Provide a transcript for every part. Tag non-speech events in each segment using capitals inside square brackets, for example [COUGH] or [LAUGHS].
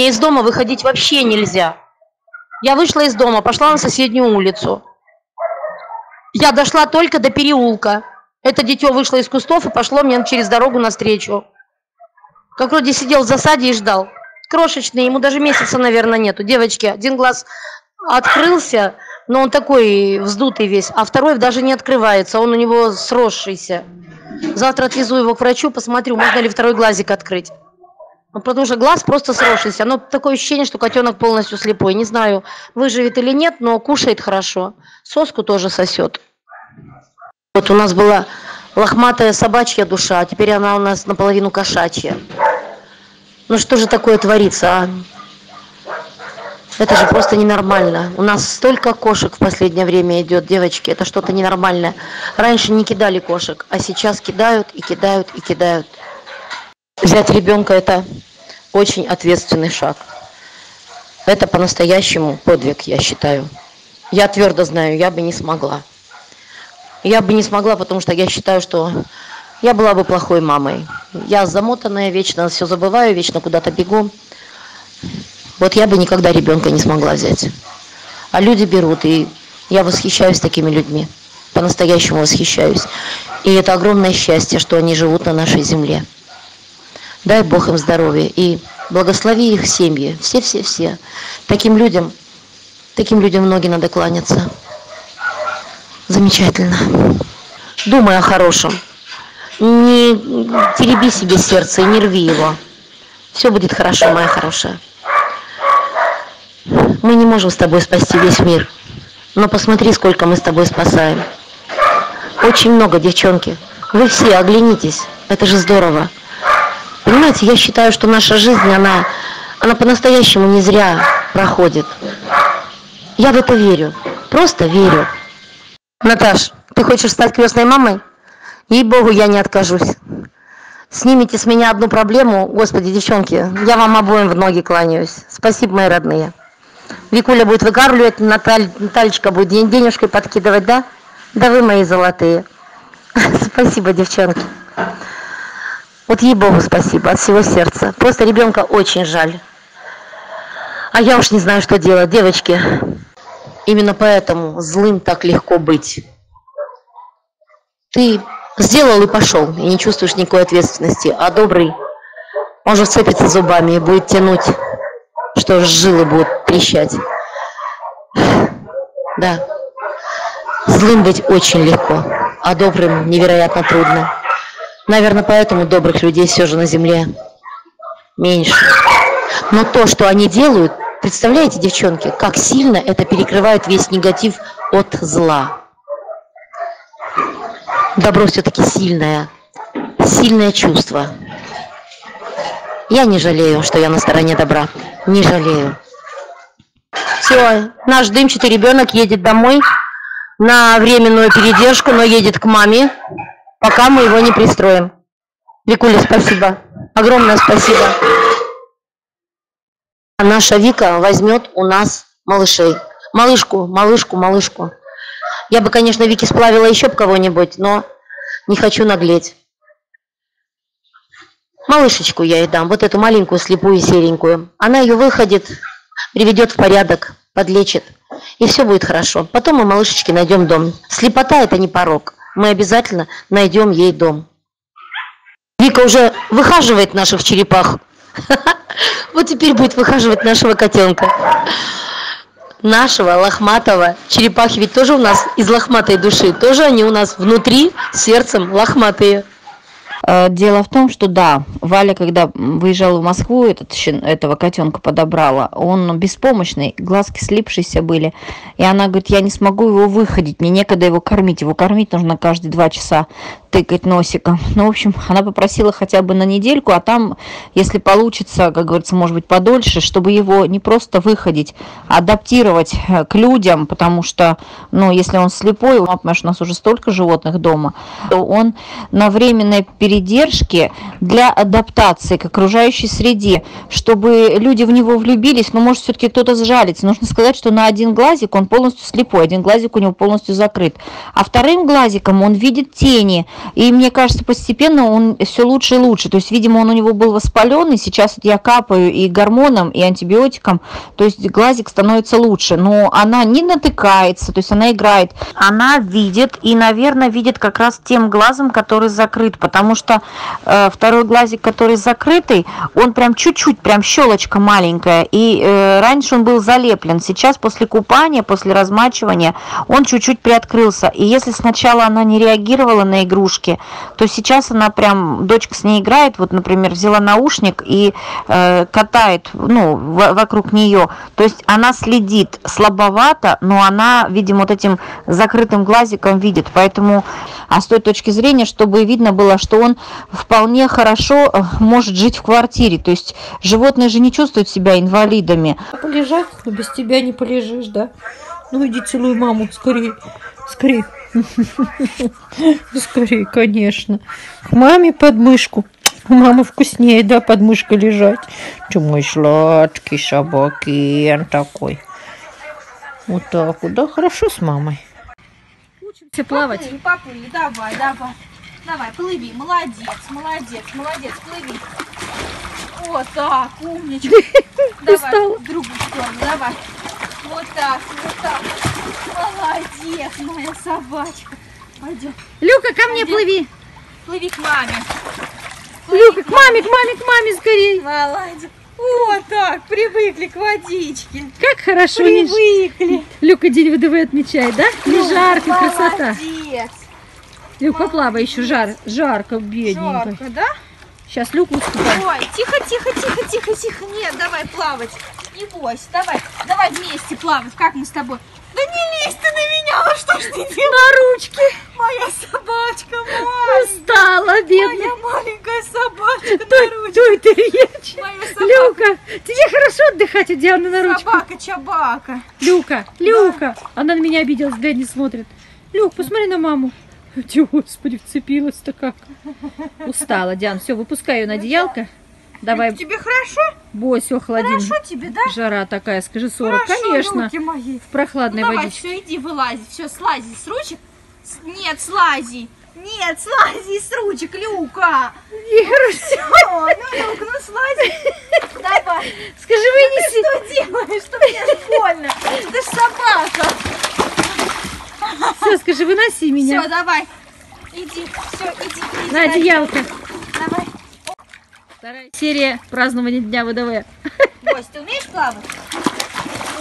Мне из дома выходить вообще нельзя. Я вышла из дома, пошла на соседнюю улицу. Я дошла только до переулка. Это дитё вышло из кустов и пошло мне через дорогу навстречу. Как вроде сидел в засаде и ждал. Крошечный, ему даже месяца, наверное, нету. Девочки, один глаз открылся, но он такой вздутый весь, а второй даже не открывается, он у него сросшийся. Завтра отвезу его к врачу, посмотрю, можно ли второй глазик открыть. Ну, потому что глаз просто сросшийся. Но такое ощущение, что котенок полностью слепой. Не знаю, выживет или нет, но кушает хорошо. Соску тоже сосет. Вот у нас была лохматая собачья душа, а теперь она у нас наполовину кошачья. Ну что же такое творится, а? Это же просто ненормально. У нас столько кошек в последнее время идет, девочки, это что-то ненормальное. Раньше не кидали кошек, а сейчас кидают и кидают и кидают. Взять ребенка – это очень ответственный шаг. Это по-настоящему подвиг, я считаю. Я твердо знаю, я бы не смогла. Я бы не смогла, потому что я считаю, что я была бы плохой мамой. Я замотанная, вечно все забываю, вечно куда-то бегу. Вот я бы никогда ребенка не смогла взять. А люди берут, и я восхищаюсь такими людьми. По-настоящему восхищаюсь. И это огромное счастье, что они живут на нашей земле. Дай Бог им здоровья и благослови их семьи. Все-все-все. Таким людям, таким людям ноги надо кланяться. Замечательно. Думай о хорошем. Не тереби себе сердце и не рви его. Все будет хорошо, моя хорошая. Мы не можем с тобой спасти весь мир. Но посмотри, сколько мы с тобой спасаем. Очень много, девчонки. Вы все оглянитесь. Это же здорово. Понимаете, я считаю, что наша жизнь, она, она по-настоящему не зря проходит. Я в это верю. Просто верю. Наташ, ты хочешь стать крестной мамой? Ей-богу, я не откажусь. Снимите с меня одну проблему. Господи, девчонки, я вам обоим в ноги кланяюсь. Спасибо, мои родные. Викуля будет выкармливать, Наталь, Натальечка будет денежкой подкидывать, да? Да вы мои золотые. [LAUGHS] Спасибо, девчонки. Вот ей-богу спасибо от всего сердца. Просто ребенка очень жаль. А я уж не знаю, что делать. Девочки, именно поэтому злым так легко быть. Ты сделал и пошел, и не чувствуешь никакой ответственности. А добрый, он же вцепится зубами и будет тянуть, что жилы будут трещать. Да. Злым быть очень легко, а добрым невероятно трудно. Наверное, поэтому добрых людей все же на земле меньше. Но то, что они делают, представляете, девчонки, как сильно это перекрывает весь негатив от зла. Добро все-таки сильное, сильное чувство. Я не жалею, что я на стороне добра. Не жалею. Все, наш дымчатый ребенок едет домой на временную передержку, но едет к маме пока мы его не пристроим. Викуля, спасибо. Огромное спасибо. А наша Вика возьмет у нас малышей. Малышку, малышку, малышку. Я бы, конечно, Вики сплавила еще кого-нибудь, но не хочу наглеть. Малышечку я ей дам, вот эту маленькую, слепую, серенькую. Она ее выходит, приведет в порядок, подлечит. И все будет хорошо. Потом мы малышечке найдем дом. Слепота – это не порог мы обязательно найдем ей дом. Вика уже выхаживает наших черепах. [LAUGHS] Вот теперь будет выхаживать нашего котенка. Нашего лохматого. Черепахи ведь тоже у нас из лохматой души. Тоже они у нас внутри, сердцем лохматые. Э, дело в том, что да, Валя, когда выезжала в Москву, этот, этого котенка подобрала, он беспомощный, глазки слипшиеся были. И она говорит, я не смогу его выходить, мне некогда его кормить. Его кормить нужно каждые два часа тыкать носиком. [LAUGHS] Ну, в общем, она попросила хотя бы на недельку, а там, если получится, как говорится, может быть, подольше, чтобы его не просто выходить, а адаптировать э, к людям, потому что, ну, если он слепой, что у нас уже столько животных дома, то он на временной передаче передержки для адаптации к окружающей среде, чтобы люди в него влюбились, но может все-таки кто-то сжалится. Нужно сказать, что на один глазик он полностью слепой, один глазик у него полностью закрыт. А вторым глазиком он видит тени. И мне кажется, постепенно он все лучше и лучше. То есть, видимо, он у него был воспаленный, сейчас я капаю и гормоном, и антибиотиком, то есть глазик становится лучше. Но она не натыкается, то есть она играет. Она видит и, наверное, видит как раз тем глазом, который закрыт, потому что э, второй глазик, который закрытый, он прям чуть-чуть, прям щелочка маленькая, и э, раньше он был залеплен, сейчас после купания, после размачивания, он чуть-чуть приоткрылся, и если сначала она не реагировала на игрушки, то сейчас она прям, дочка с ней играет, вот, например, взяла наушник и э, катает, ну, в, вокруг нее, то есть она следит слабовато, но она, видимо, вот этим закрытым глазиком видит, поэтому, а с той точки зрения, чтобы видно было, что он вполне хорошо э, может жить в квартире. То есть животные же не чувствуют себя инвалидами. Полежать? Ну, без тебя не полежишь, да? Ну, иди целуй маму, скорее, скорее. Скорее, конечно. К маме под мышку. У мамы вкуснее, да, под мышкой лежать. Ты мой сладкий собакен такой. Вот так вот, да, хорошо с мамой. Учимся плавать. Поплыли, поплыли, давай, давай. Давай, плыви, молодец, молодец, молодец, плыви. Вот так, умничка. [LAUGHS] Давай, в другую сторону, давай. Вот так, вот так. Молодец, моя собачка. Пойдем. Люка, ко мне плыви. Плыви к маме. Люка, к маме, к маме, к маме скорее. Молодец. Вот так, привыкли к водичке. Как хорошо. Привыкли. Люка день ВДВ отмечает, да? Не жарко, красота. Молодец. Люк, поплавай еще, жар, жарко, бедненько. Жарко, да? Сейчас Люку уступай. Ой, тихо, тихо, тихо, тихо, тихо. Нет, давай плавать. Не бойся, давай, давай вместе плавать. Как мы с тобой? Да не лезь ты на меня, ну что ж ты делаешь? На ручки. Моя собачка маленькая. Устала, бедная. Моя маленькая собачка Той, на ручке. той ты речь. Моя собака. Люка, тебе хорошо отдыхать у Дианы на ручку? Собака-чабака. Люка, Люка. Она на меня обиделась, глянь, не смотрит. Люк, посмотри на маму. Тю, господи, вцепилась-то как. Устала, Диан. Все, выпускай ее на одеялко. Давай, Тебе хорошо? бойся, охладим. Хорошо тебе, да? Жара такая, скажи 40. Хорошо, Конечно. руки мои. В прохладной Ну, давай, водичке. все, иди вылази. Все, слази с ручек. С- Нет, слази. Нет, слази с ручек, Люка. Нехорошо. О, ну, Люка, ну слази. Давай. Скажи, вынеси. Что делаешь? Что мне больно? Ты ж собака. Все, скажи, выноси меня. Все, давай. Иди, все, иди. иди, На одеялко. Давай. Вторая серия празднования Дня ВДВ. Бось, ты умеешь плавать?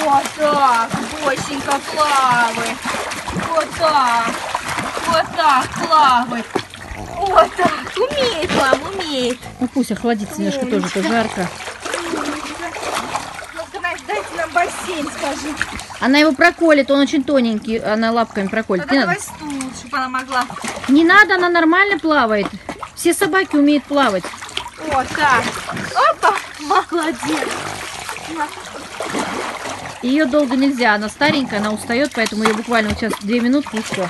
Вот так, Босенька, плавай. Вот так. Вот так, плавай. Вот так. Умеет, мам, умеет. Ну пусть охладится немножко тоже, то жарко. Ну-ка, Настя, дайте нам бассейн, скажи. Она его проколет, он очень тоненький, она лапками проколет. Тогда Не давай надо, стул, чтобы она могла. не надо, она нормально плавает. Все собаки умеют плавать. Вот так. Опа, молодец. Ее долго нельзя, она старенькая, она устает, поэтому ее буквально вот сейчас две минутки и все,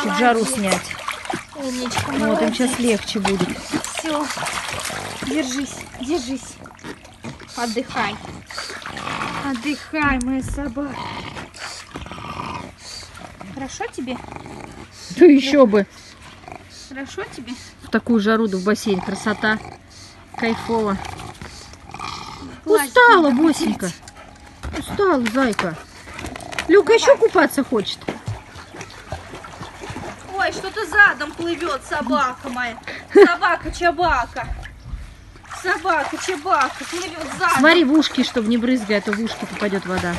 чтобы жару Молодец. снять. Умничка, Вот им молодец. сейчас легче будет. Все. Держись, держись. Отдыхай. Отдыхай, моя собака. Хорошо тебе? Ну еще бы Хорошо тебе? в такую жару да в бассейн, красота, кайфово. Классно. Устала, Босенька. Устала, зайка. Люка еще купаться хочет. Ой, что-то задом плывет собака моя. Собака-чабака. Собака-чабака плывет задом. Смотри в ушки, чтобы не брызгая, а то в ушки попадет вода.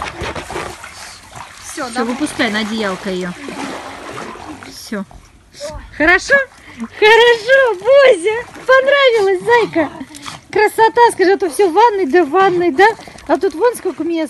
Все, Все, давай. выпускай на одеялко ее. Все. Хорошо? Хорошо, Бозя. Понравилось, зайка. Красота, скажи, а то все в ванной, да в ванной, да? А тут вон сколько мест.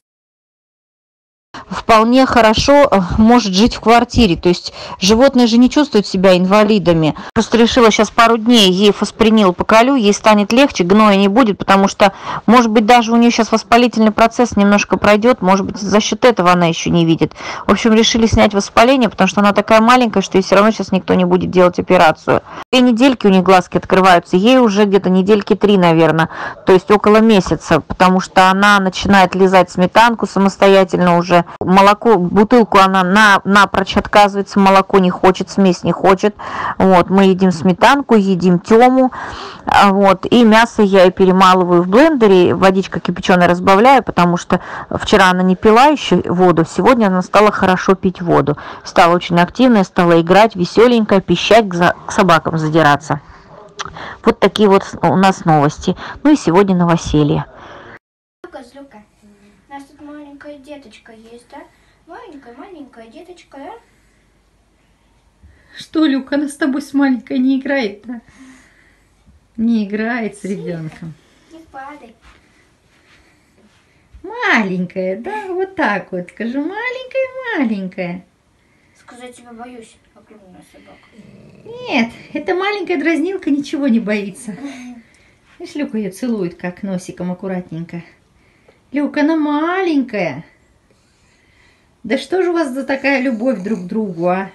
Вполне хорошо э, может жить в квартире. То есть животные же не чувствуют себя инвалидами. Просто решила сейчас пару дней ей фоспринил поколю, ей станет легче, гноя не будет, потому что, может быть, даже у нее сейчас воспалительный процесс немножко пройдет, может быть, за счет этого она еще не видит. В общем, решили снять воспаление, потому что она такая маленькая, что ей все равно сейчас никто не будет делать операцию. Две недельки у них глазки открываются, ей уже где-то недельки три, наверное, то есть около месяца, потому что она начинает лизать сметанку самостоятельно уже. Молоко, бутылку она на, напрочь отказывается, молоко не хочет, смесь не хочет. Вот, мы едим сметанку, едим тему, а, вот, и мясо я перемалываю в блендере, водичка кипяченая разбавляю, потому что вчера она не пила еще воду, сегодня она стала хорошо пить воду. Стала очень активная, стала играть, веселенькая, пищать, к собакам задираться. Вот такие вот у нас новости. Ну и сегодня новоселье. Люка, Люка, у нас тут маленькая деточка есть, да? Маленькая, маленькая деточка, да? Что, Люка, она с тобой с маленькой не играет, да? Не играет с ребенком. Не падай. Маленькая, да, вот так вот, скажу, маленькая-маленькая. Сказать тебя боюсь, огромная собака. Нет, эта маленькая дразнилка ничего не боится. [LAUGHS] Видишь, Люка ее целует, как носиком аккуратненько. Люка, она маленькая. Да что же у вас за такая любовь друг к другу, а?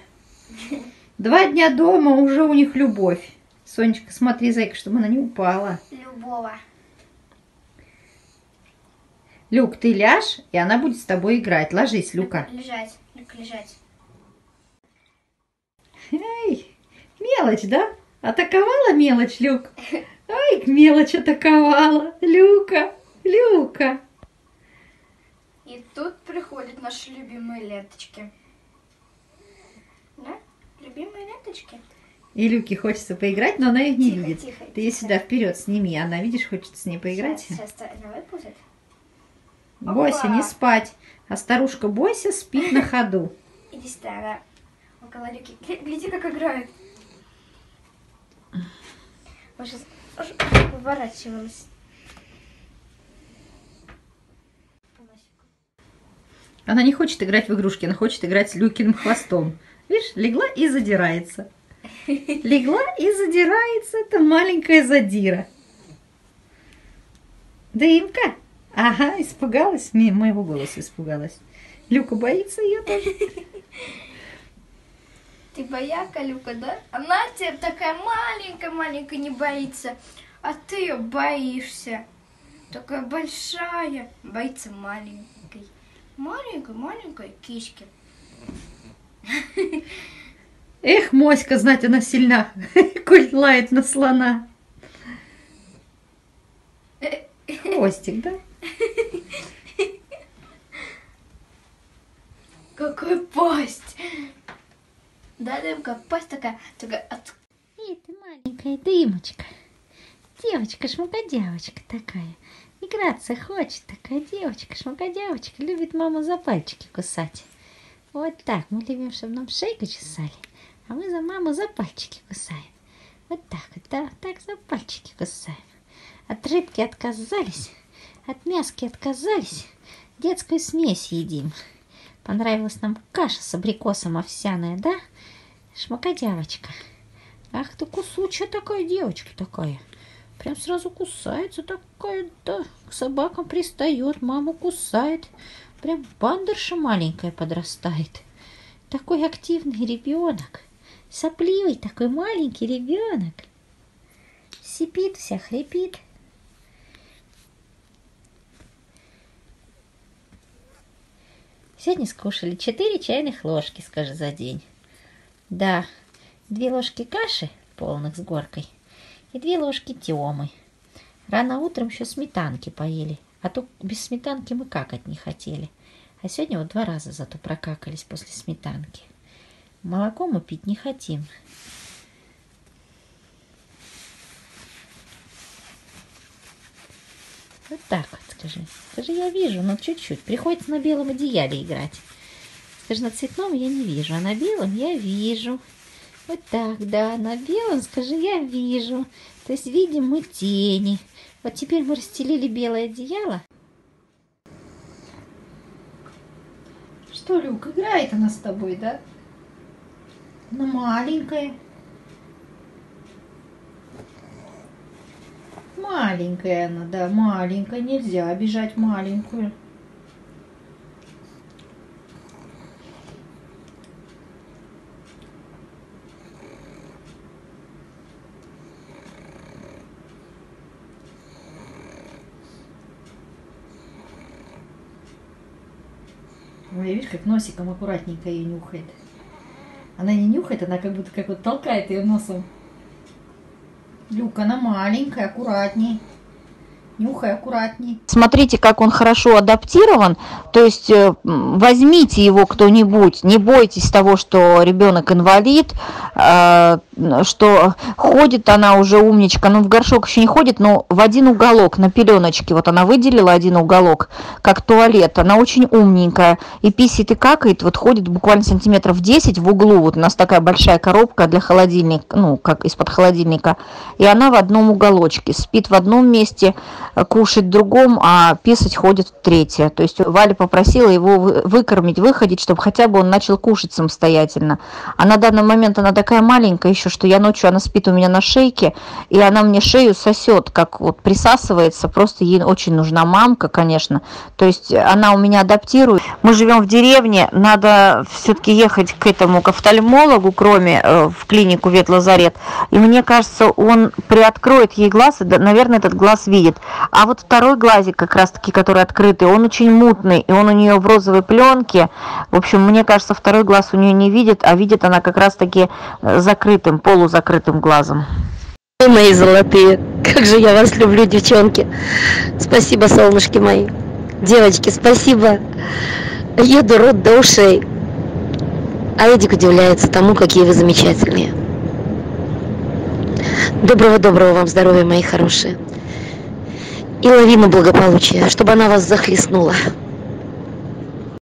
Два дня дома, уже у них любовь. Сонечка, смотри, зайка, чтобы она не упала. Любого. Люк, ты ляжь, и она будет с тобой играть. Ложись, Люка. Лежать, Люк, лежать. Эй, мелочь, да? Атаковала мелочь, Люк? Ай, мелочь атаковала. Люка, Люка. И тут приходят наши любимые ленточки. Да? Любимые ленточки? И Люке хочется поиграть, но она их не Тихо, любит. тихо, Ты ее сюда вперед сними. Она, видишь, хочет с ней поиграть. Сейчас, сейчас, она выпустит. Бойся, не спать. А старушка Бойся спит на ходу. [LAUGHS] Иди сюда, она около Люки. Гля- Гляди, как играет. Вот сейчас выворачивалась. Она не хочет играть в игрушки, она хочет играть с Люкиным хвостом. Видишь, легла и задирается. Легла и задирается эта маленькая задира. Дымка. Ага, испугалась. Ме- Моего голоса испугалась. Люка боится ее тоже. Ты бояка, Люка, да? Она тебя такая маленькая-маленькая не боится, а ты ее боишься. Такая большая, боится маленькой. Маленькой-маленькой кишки. Эх, моська, знать она сильна. [LAUGHS] Коль лает на слона. Хвостик, да? Какая пасть! Да, Дымка, пасть такая, такая от... Эй, ты маленькая дымочка. Девочка, шмакодявочка такая. Играться хочет такая девочка, шмакодявочка. Любит маму за пальчики кусать. Вот так. Мы любим, чтобы нам шейку чесали. А мы за маму за пальчики кусаем. Вот так вот, вот так за пальчики кусаем. От рыбки отказались, от мяски отказались. Детскую смесь едим. Понравилась нам каша с абрикосом овсяная, да? Шмакодявочка. Ах ты кусучая такая девочка такая. Прям сразу кусается такая, да, к собакам пристает, маму кусает. Прям бандерша маленькая подрастает. Такой активный ребенок. Сопливый такой маленький ребенок. Сипит вся, хрипит. Сегодня скушали 4 чайных ложки, скажи, за день. Да, две ложки каши полных с горкой и две ложки темы. Рано утром еще сметанки поели, а то без сметанки мы какать не хотели. А сегодня вот два раза зато прокакались после сметанки. Молоко мы пить не хотим. Вот так вот, скажи. Скажи, я вижу, но чуть-чуть. Приходится на белом одеяле играть. Скажи, на цветном я не вижу, а на белом я вижу. Вот так, да, на белом, скажи, я вижу. То есть видим мы тени. Вот теперь мы расстелили белое одеяло. Что Люк, играет она с тобой, да? Она маленькая. Маленькая она, да, маленькая. Нельзя обижать маленькую. Ой, видишь, как носиком аккуратненько ее нюхает. Она не нюхает, она как будто как вот толкает ее носом. Люк, она маленькая, аккуратней. Нюхай аккуратней. Смотрите, как он хорошо адаптирован. То есть э, возьмите его кто-нибудь, не бойтесь того, что ребенок инвалид, э, что ходит она уже умничка, ну в горшок еще не ходит, но в один уголок на пеленочке, вот она выделила один уголок, как туалет, она очень умненькая, и писит и какает, вот ходит буквально сантиметров 10 в углу, вот у нас такая большая коробка для холодильника, ну как из-под холодильника, и она в одном уголочке, спит в одном месте, кушать в другом, а писать ходит в третье. То есть Валя попросила его вы- выкормить, выходить, чтобы хотя бы он начал кушать самостоятельно. А на данный момент она такая маленькая еще, что я ночью, она спит у меня на шейке, и она мне шею сосет, как вот присасывается, просто ей очень нужна мамка, конечно. То есть она у меня адаптирует. Мы живем в деревне, надо все-таки ехать к этому, к офтальмологу, кроме э, в клинику Ветлазарет. И мне кажется, он приоткроет ей глаз, и, наверное, этот глаз видит. А вот второй глазик, как раз-таки, который открытый, он очень мутный, и он у нее в розовой пленке. В общем, мне кажется, второй глаз у нее не видит, а видит она как раз-таки э, закрытым, полузакрытым глазом. Вы мои золотые, как же я вас люблю, девчонки. Спасибо, солнышки мои. Девочки, спасибо. Еду рот до ушей. А Эдик удивляется тому, какие вы замечательные. Доброго-доброго вам здоровья, мои хорошие. И лавину благополучия, чтобы она вас захлестнула.